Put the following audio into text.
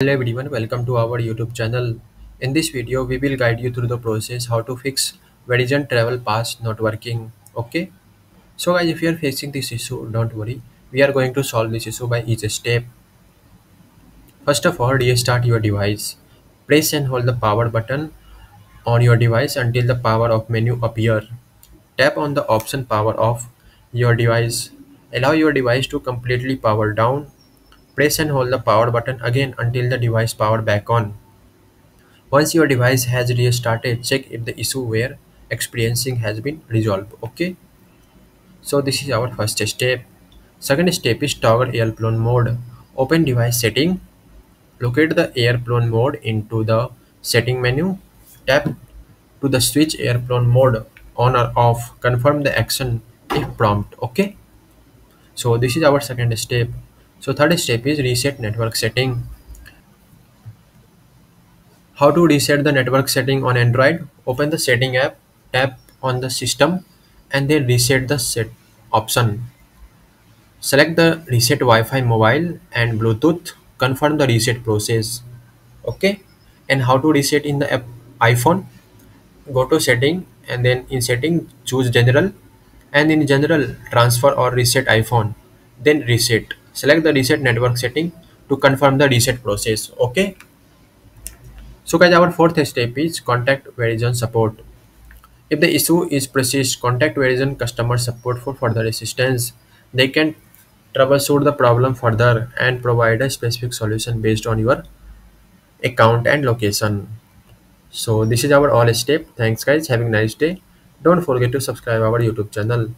Hello everyone, welcome to our YouTube channel. In this video, we will guide you through the process how to fix Verizon Travel Pass not working. Okay. So guys, if you are facing this issue, don't worry. We are going to solve this issue by each step. First of all, restart your device. Press and hold the power button on your device until the power off menu appear. Tap on the option power off your device. Allow your device to completely power down. Press and hold the power button again until the device power back on. Once your device has restarted, check if the issue we're experiencing has been resolved. Okay. So this is our first step. Second step is toggle airplane mode. Open device setting. Locate the airplane mode into the setting menu. Tap to the switch airplane mode on or off. Confirm the action if prompt. Okay. So this is our second step. So third step is reset network setting. How to reset the network setting on Android? Open the setting app, tap on the system and then reset the set option. Select the reset Wi-Fi mobile and Bluetooth. Confirm the reset process. Okay. And how to reset in the app iPhone? Go to setting and then in setting choose general and in general transfer or reset iPhone. Then reset. Select the reset network setting to confirm the reset process. Okay. So guys, our fourth step is contact Verizon support. If the issue is persist, contact Verizon customer support for further assistance. They can troubleshoot the problem further and provide a specific solution based on your account and location. So this is our all step. Thanks guys. Having a nice day. Don't forget to subscribe our YouTube channel.